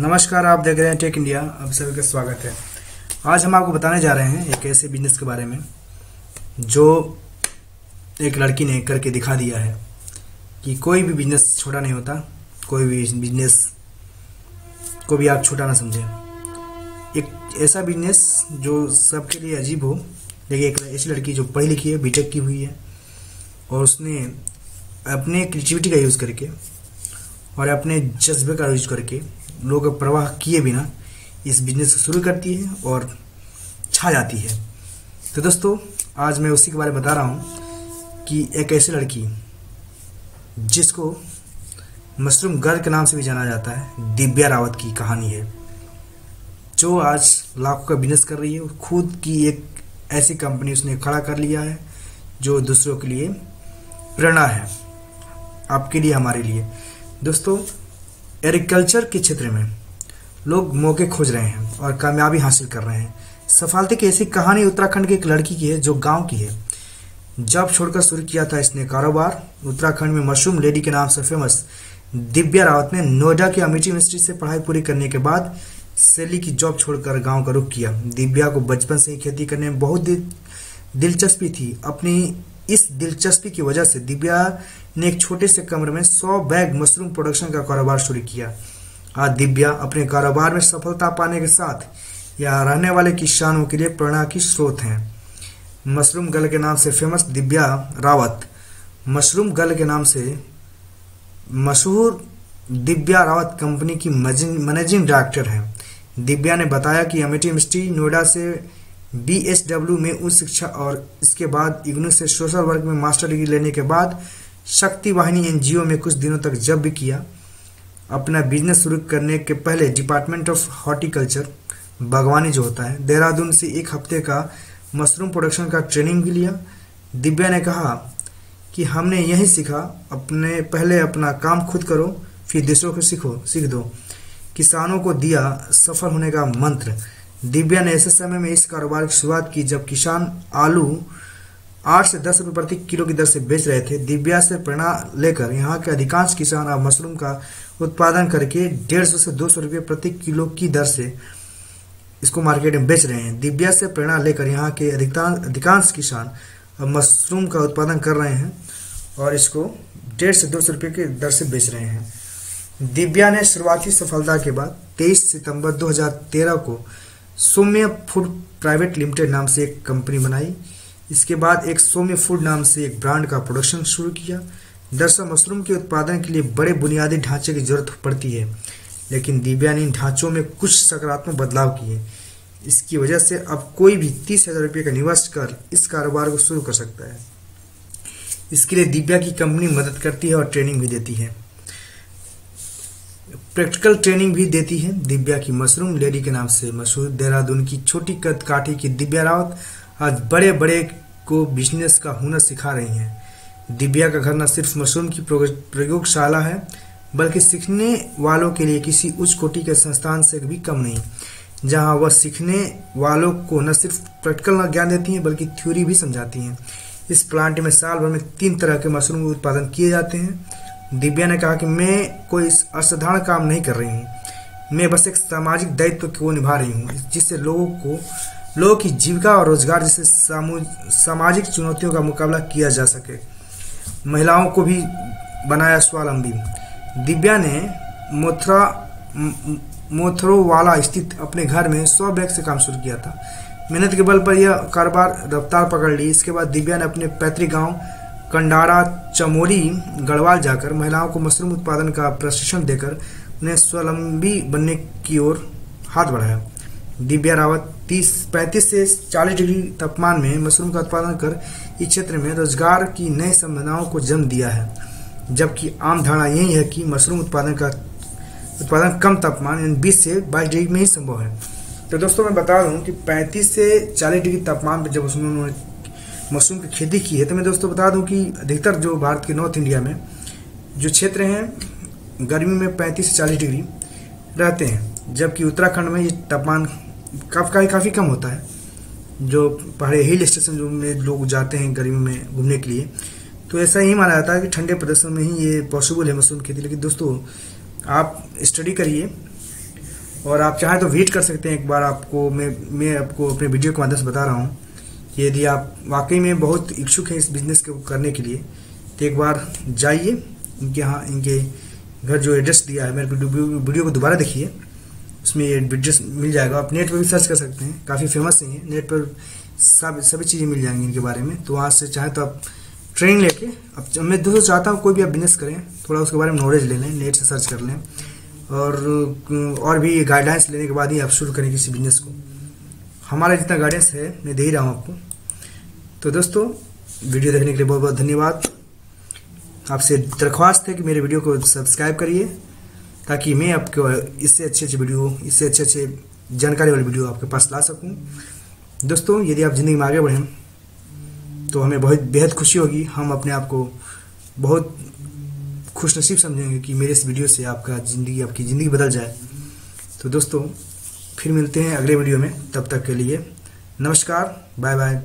नमस्कार, आप देख रहे हैं टेक इंडिया। आप सभी का स्वागत है। आज हम आपको बताने जा रहे हैं एक ऐसे बिज़नेस के बारे में, जो एक लड़की ने करके दिखा दिया है कि कोई भी बिज़नेस छोटा नहीं होता, कोई भी बिज़नेस को भी आप छोटा ना समझें। एक ऐसा बिज़नेस जो सबके लिए अजीब हो, लेकिन एक ऐसी लड़की जो पढ़ी लिखी है बीटेक की हुई है, और उसने अपने क्रिएटिविटी का यूज़ करके और अपने जज्बे का यूज़ करके लोग प्रवाह किए बिना इस बिज़नेस को शुरू करती है और छा जाती है। तो दोस्तों, आज मैं उसी के बारे में बता रहा हूँ कि एक ऐसी लड़की जिसको मशरूम गर्ल के नाम से भी जाना जाता है, दिव्या रावत की कहानी है। जो आज लाखों का बिज़नेस कर रही है, खुद की एक ऐसी कंपनी उसने खड़ा कर लिया है, जो दूसरों के लिए प्रेरणा है, आपके लिए, हमारे लिए। दोस्तों एग्रीकल्चर के क्षेत्र में लोग मौके खोज रहे हैं और कामयाबी हासिल कर रहे हैं। सफलता की ऐसी कहानी उत्तराखंड की एक लड़की की है जो गाँव की है। जब छोड़कर शुरू किया था इसने कारोबार। उत्तराखंड में मशरूम लेडी के नाम से फ़ेमस दिव्या रावत ने नोएडा की अमिटी यूनिवर्सिटी से पढ़ाई पूरी करने के बाद सैली की जॉब छोड़कर गाँव का रुख किया। दिव्या को बचपन से ही खेती करने में बहुत दिलचस्पी थी। अपनी इस दिलचस्पी की वजह से दिव्या ने एक छोटे से कमरे में 100 बैग मशरूम प्रोडक्शन का कारोबार शुरू किया। आज दिव्या अपने कारोबार में सफलता पाने के साथ यहाँ रहने वाले किसानों के लिए प्रेरणा की स्रोत हैं। मशरूम गल के नाम से फ़ेमस दिव्या रावत। मशरूम गल के नाम से मशहूर दिव्या रावत कंपनी की मैनेजिंग डायरेक्टर हैं। दिव्या ने बताया कि अमेठी यूनिवर्सिटी नोएडा से बी एस डब्ल्यू में उच्च शिक्षा और इसके बाद इग्नू से सोशल वर्क में मास्टर डिग्री लेने के बाद शक्ति वाहिनी एनजीओ में कुछ दिनों तक जब भी किया, अपना बिज़नेस शुरू करने के पहले डिपार्टमेंट ऑफ़ हॉर्टिकल्चर बागवानी जो होता है, देहरादून से एक हफ़्ते का मशरूम प्रोडक्शन का ट्रेनिंग भी लिया। दिव्या ने कहा कि हमने यही सीखा, अपने पहले अपना काम खुद करो, फिर दूसरों को सीखो, सीख दो। किसानों को दिया सफल होने का मंत्र। दिव्या ने ऐसे समय में इस कारोबार की शुरुआत की जब किसान आलू आठ से दस रुपए प्रति किलो की दर से बेच रहे थे। दिव्या से प्रेरणा लेकर यहाँ के अधिकांश किसान अब मशरूम का उत्पादन करके डेढ़ सौ से दो सौ रुपये प्रति किलो की दर से इसको मार्केट में बेच रहे हैं। दिव्या से प्रेरणा लेकर यहाँ के अधिकांश किसान अब मशरूम का उत्पादन कर रहे हैं और इसको डेढ़ से दो सौ रुपये की दर से बेच रहे हैं। दिव्या ने शुरुआती सफलता के बाद 23 सितंबर 2013 को सौम्य फ़ूड प्राइवेट लिमिटेड नाम से एक कंपनी बनाई। इसके बाद एक सौम्य फ़ूड नाम से एक ब्रांड का प्रोडक्शन शुरू किया। दरअसल मशरूम के उत्पादन के लिए बड़े बुनियादी ढांचे की ज़रूरत पड़ती है, लेकिन दिव्या ने इन ढांचों में कुछ सकारात्मक बदलाव किए। इसकी वजह से अब कोई भी तीस हज़ार रुपये का निवेश कर इस कारोबार को शुरू कर सकता है। इसके लिए दिव्या की कंपनी मदद करती है और ट्रेनिंग भी देती है। प्रैक्टिकल ट्रेनिंग भी देती है। दिव्या की मशरूम लेडी के नाम से मशहूर देहरादून की छोटी कद काठी की दिव्या रावत आज बड़े बड़े को बिज़नेस का हुनर सिखा रही हैं। दिव्या का घर न सिर्फ़ मशरूम की प्रयोगशाला है, बल्कि सीखने वालों के लिए किसी उच्च कोटि के संस्थान से भी कम नहीं। जहाँ वह सीखने वालों को न सिर्फ़ प्रैक्टिकल ज्ञान देती हैं, बल्कि थ्योरी भी समझाती हैं। इस प्लांट में साल भर में तीन तरह के मशरूम उत्पादन किए जाते हैं। दिव्या ने कहा कि मैं कोई असाधारण काम नहीं कर रही हूँ। मैं बस एक सामाजिक दायित्व को निभा रही हूँ, जिससे लोगों को, लोगों की जीविका और रोज़गार जैसे सामाजिक चुनौतियों का मुकाबला किया जा सके। महिलाओं को भी बनाया स्वावलंबी। दिव्या ने मोथरा मोथरोवाला स्थित अपने घर में सौ बैग से काम शुरू किया था। मेहनत के बल पर यह कारोबार रफ्तार पकड़ ली। इसके बाद दिव्या ने अपने पैतृक गाँव कंडारा चमोरी गढ़वाल जाकर महिलाओं को मशरूम उत्पादन का प्रशिक्षण देकर उन्हें स्वावलंबी बनने की ओर हाथ बढ़ाया। दिव्या रावत 30 पैंतीस से 40 डिग्री तापमान में मशरूम का उत्पादन कर इस क्षेत्र में रोज़गार की नई संभावनाओं को जन्म दिया है। जबकि आम धारणा यही है कि मशरूम उत्पादन का उत्पादन कम तापमान, यानी बीस से बाईस डिग्री में ही संभव है। तो दोस्तों, मैं बता दूँ कि 35 से 40 डिग्री तापमान पर जब उसमें उन्होंने मशरूम की खेती की है तो मैं दोस्तों बता दूँ कि अधिकतर जो भारत के नॉर्थ इंडिया में जो क्षेत्र हैं, गर्मी में 35 से 40 डिग्री रहते हैं, जबकि उत्तराखंड में ये तापमान काफ़ी काफ़ी कम होता है। जो पहाड़ी हिल स्टेशन जो में लोग जाते हैं गर्मी में घूमने के लिए तो ऐसा ही माना जाता है कि ठंडे प्रदेशों में ही ये पॉसिबल है मशरूम खेती। लेकिन दोस्तों, आप स्टडी करिए और आप चाहें तो वेट कर सकते हैं। एक बार आपको, मैं मैं आपको अपने वीडियो के माध्यम से बता रहा हूँ। यदि आप वाकई में बहुत इच्छुक हैं इस बिज़नेस को करने के लिए तो एक बार जाइए, इनके यहाँ, इनके घर जो एड्रेस दिया है, मेरे वीडियो को दोबारा देखिए। उसमें ये एड्रेस मिल जाएगा। आप नेट पर भी सर्च कर सकते हैं। काफ़ी फ़ेमस है नेट पर सब, सभी चीज़ें मिल जाएँगी इनके बारे में। तो वहाँ से चाहे तो आप ट्रेनिंग लेके, अब मैं दोस्तों चाहता हूँ कोई भी आप बिज़नेस करें, थोड़ा उसके बारे में नॉलेज ले लें नेट से सर्च कर लें। और और भी गाइडलाइंस लेने के बाद ही आप शुरू करें किसी बिज़नेस को। हमारा जितना गाइडेंस है, मैं दे ही रहा हूँ आपको। तो दोस्तों, वीडियो देखने के लिए बहुत बहुत धन्यवाद। आपसे दरख्वास्त है कि मेरे वीडियो को सब्सक्राइब करिए, ताकि मैं आपको इससे अच्छे अच्छे वीडियो, इससे अच्छे अच्छे जानकारी वाले वीडियो आपके पास ला सकूँ। दोस्तों, यदि आप ज़िंदगी में आगे बढ़ें तो हमें बहुत, बेहद खुशी होगी। हम अपने आप को बहुत खुश नसीब समझेंगे कि मेरे इस वीडियो से आपका ज़िंदगी, आपकी ज़िंदगी बदल जाए। तो दोस्तों फिर मिलते हैं अगले वीडियो में। तब तक के लिए नमस्कार बाय बाय।